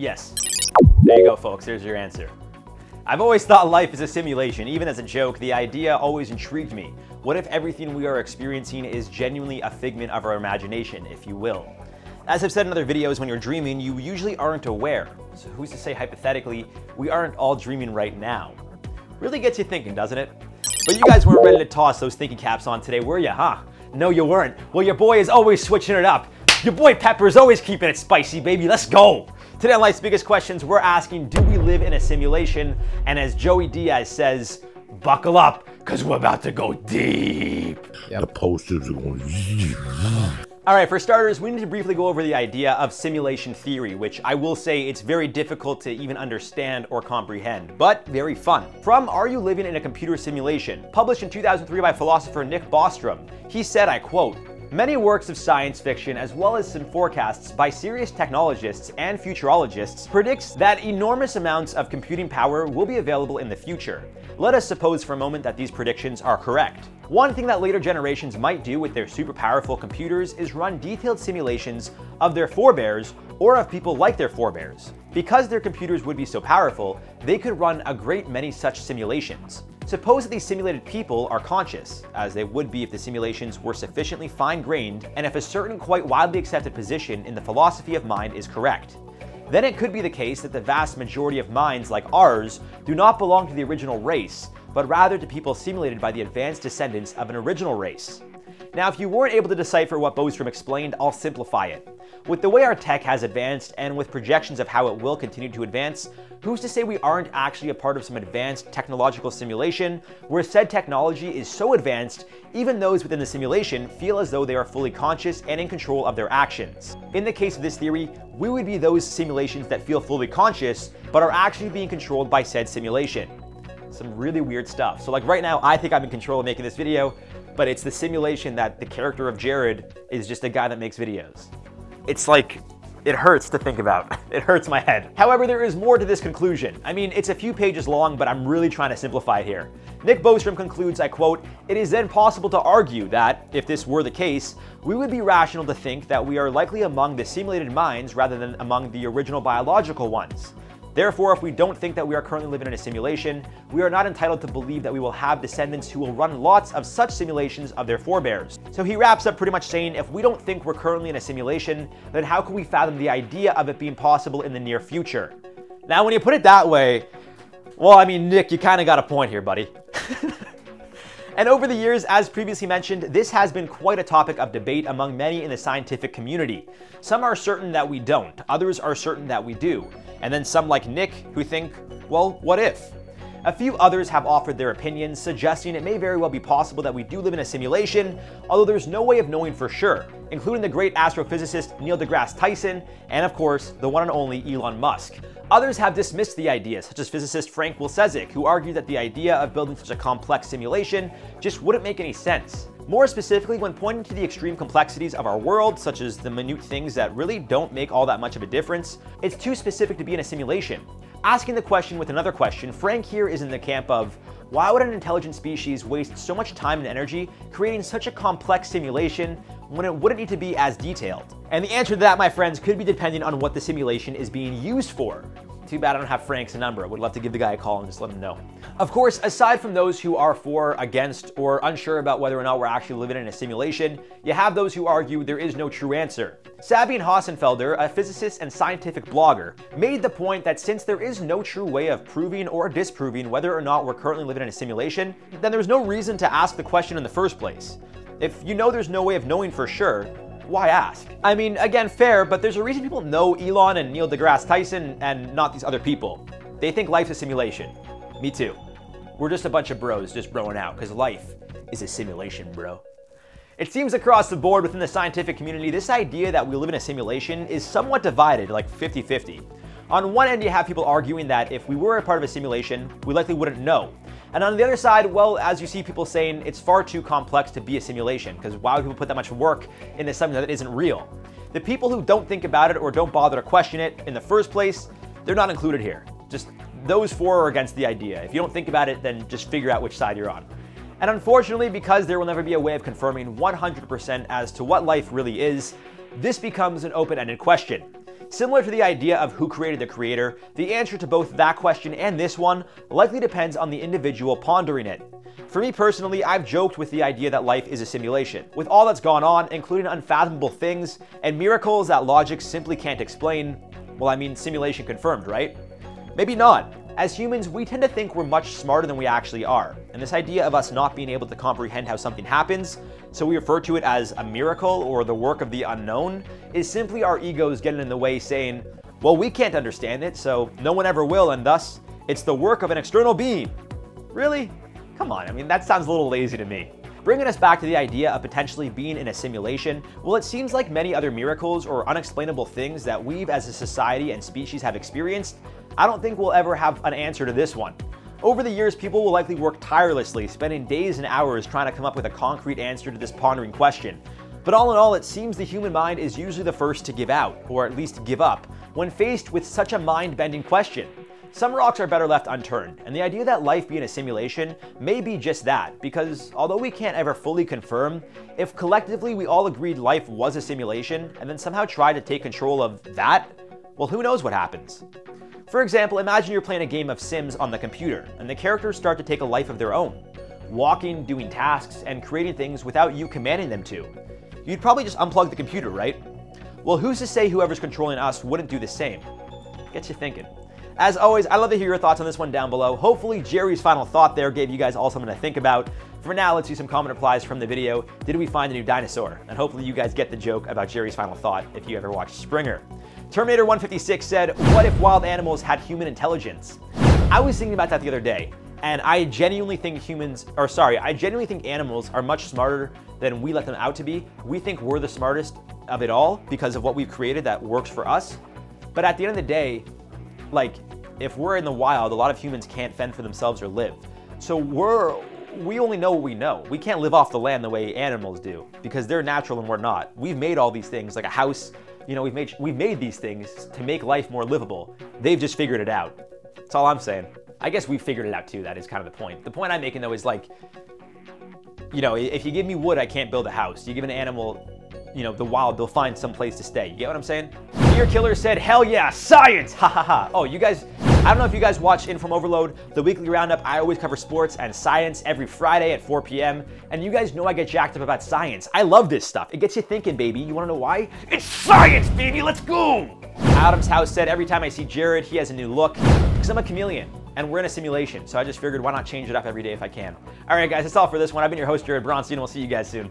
Yes. There you go, folks. Here's your answer. I've always thought life is a simulation. Even as a joke, the idea always intrigued me. What if everything we are experiencing is genuinely a figment of our imagination, if you will? As I've said in other videos, when you're dreaming, you usually aren't aware. So who's to say hypothetically, we aren't all dreaming right now? Really gets you thinking, doesn't it? But you guys weren't ready to toss those thinking caps on today, were you, huh? No, you weren't. Well, your boy is always switching it up. Your boy Pepper is always keeping it spicy, baby. Let's go. Today on Life's Biggest Questions, we're asking, do we live in a simulation? And as Joey Diaz says, buckle up, because we're about to go deep. The posters are going. All right, for starters, we need to briefly go over the idea of simulation theory, which I will say it's very difficult to even understand or comprehend, but very fun. From Are You Living in a Computer Simulation, published in 2003 by philosopher Nick Bostrom, he said, I quote, Many works of science fiction, as well as some forecasts by serious technologists and futurologists, predicts that enormous amounts of computing power will be available in the future. Let us suppose for a moment that these predictions are correct. One thing that later generations might do with their super powerful computers is run detailed simulations of their forebears or of people like their forebears. Because their computers would be so powerful, they could run a great many such simulations. Suppose that these simulated people are conscious, as they would be if the simulations were sufficiently fine-grained and if a certain quite widely accepted position in the philosophy of mind is correct. Then it could be the case that the vast majority of minds like ours do not belong to the original race, but rather to people simulated by the advanced descendants of an original race. Now, if you weren't able to decipher what Bostrom explained, I'll simplify it. With the way our tech has advanced and with projections of how it will continue to advance, who's to say we aren't actually a part of some advanced technological simulation where said technology is so advanced, even those within the simulation feel as though they are fully conscious and in control of their actions. In the case of this theory, we would be those simulations that feel fully conscious, but are actually being controlled by said simulation some really weird stuff. So like right now, I think I'm in control of making this video, but it's the simulation that the character of Jarred is just a guy that makes videos. It's like, it hurts to think about. It hurts my head. However, there is more to this conclusion. I mean, it's a few pages long, but I'm really trying to simplify it here. Nick Bostrom concludes, I quote, It is then possible to argue that, if this were the case, we would be rational to think that we are likely among the simulated minds rather than among the original biological ones. Therefore, if we don't think that we are currently living in a simulation, we are not entitled to believe that we will have descendants who will run lots of such simulations of their forebears. So he wraps up pretty much saying, if we don't think we're currently in a simulation, then how can we fathom the idea of it being possible in the near future? Now, when you put it that way, well, I mean, Nick, you kind of got a point here, buddy. And over the years, as previously mentioned, this has been quite a topic of debate among many in the scientific community. Some are certain that we don't, others are certain that we do, and then some like Nick who think, well, what if? A few others have offered their opinions, suggesting it may very well be possible that we do live in a simulation, although there's no way of knowing for sure, including the great astrophysicist Neil deGrasse Tyson, and of course, the one and only Elon Musk. Others have dismissed the idea, such as physicist Frank Wilczek, who argued that the idea of building such a complex simulation just wouldn't make any sense. More specifically, when pointing to the extreme complexities of our world, such as the minute things that really don't make all that much of a difference, it's too specific to be in a simulation. Asking the question with another question, Frank here is in the camp of, why would an intelligent species waste so much time and energy creating such a complex simulation when it wouldn't need to be as detailed? And the answer to that, my friends, could be depending on what the simulation is being used for. Too bad I don't have Frank's number. I would love to give the guy a call and just let him know. Of course, aside from those who are for, against, or unsure about whether or not we're actually living in a simulation, you have those who argue there is no true answer. Sabine Hossenfelder, a physicist and scientific blogger, made the point that since there is no true way of proving or disproving whether or not we're currently living in a simulation, then there's no reason to ask the question in the first place. If you know there's no way of knowing for sure, why ask? I mean, again, fair, but there's a reason people know Elon and Neil deGrasse Tyson and not these other people. They think life's a simulation. Me too. We're just a bunch of bros just broing out, because life is a simulation, bro. It seems across the board within the scientific community, this idea that we live in a simulation is somewhat divided, like 50 50. On one end, you have people arguing that if we were a part of a simulation, we likely wouldn't know. And on the other side, well, as you see people saying, it's far too complex to be a simulation, because why would people put that much work into something that isn't real? The people who don't think about it or don't bother to question it in the first place, they're not included here. Just those four are against the idea. If you don't think about it, then just figure out which side you're on. And unfortunately, because there will never be a way of confirming 100% as to what life really is, this becomes an open-ended question. Similar to the idea of who created the creator, the answer to both that question and this one likely depends on the individual pondering it. For me personally, I've joked with the idea that life is a simulation. With all that's gone on, including unfathomable things and miracles that logic simply can't explain, well, I mean, simulation confirmed, right? Maybe not. As humans, we tend to think we're much smarter than we actually are. And this idea of us not being able to comprehend how something happens, so we refer to it as a miracle or the work of the unknown, is simply our egos getting in the way saying, well, we can't understand it, so no one ever will, and thus, it's the work of an external being. Really? Come on, I mean, that sounds a little lazy to me. Bringing us back to the idea of potentially being in a simulation, well, it seems like many other miracles or unexplainable things that we've as a society and species have experienced, I don't think we'll ever have an answer to this one. Over the years, people will likely work tirelessly, spending days and hours trying to come up with a concrete answer to this pondering question. But all in all, it seems the human mind is usually the first to give out, or at least give up, when faced with such a mind bending question. Some rocks are better left unturned, and the idea that life being a simulation may be just that, because although we can't ever fully confirm, if collectively we all agreed life was a simulation and then somehow tried to take control of that, well, who knows what happens. For example, imagine you're playing a game of Sims on the computer, and the characters start to take a life of their own, walking, doing tasks, and creating things without you commanding them to. You'd probably just unplug the computer, right? Well, who's to say whoever's controlling us wouldn't do the same? Gets you thinking. As always, I'd love to hear your thoughts on this one down below. Hopefully Jerry's final thought there gave you guys all something to think about. For now, let's do some comment replies from the video. Did we find a new dinosaur? And hopefully you guys get the joke about Jerry's final thought if you ever watched Springer. Terminator 156 said, what if wild animals had human intelligence? I was thinking about that the other day. And I genuinely think humans, or sorry, I genuinely think animals are much smarter than we let them out to be. We think we're the smartest of it all because of what we've created that works for us. But at the end of the day, like if we're in the wild, a lot of humans can't fend for themselves or live. So we're we only know what we know. We can't live off the land the way animals do because they're natural and we're not. We've made all these things like a house, you know, we've made we've made these things to make life more livable. They've just figured it out. That's all I'm saying. I guess we figured it out too. That is kind of the point. The point I'm making though is like you know, if you give me wood, I can't build a house. You give an animal you know, the wild, they'll find some place to stay. You get what I'm saying? Fear Killer said, hell yeah, science! Ha ha ha. Oh, you guys, I don't know if you guys watch In From Overload, the weekly roundup. I always cover sports and science every Friday at 4 p.m. And you guys know I get jacked up about science. I love this stuff. It gets you thinking, baby. You wanna know why? It's science, baby, let's go! Adam's house said, every time I see Jarred, he has a new look. Because I'm a chameleon and we're in a simulation. So I just figured why not change it up every day if I can. All right, guys, that's all for this one. I've been your host, Jarred Bronstein. We'll see you guys soon.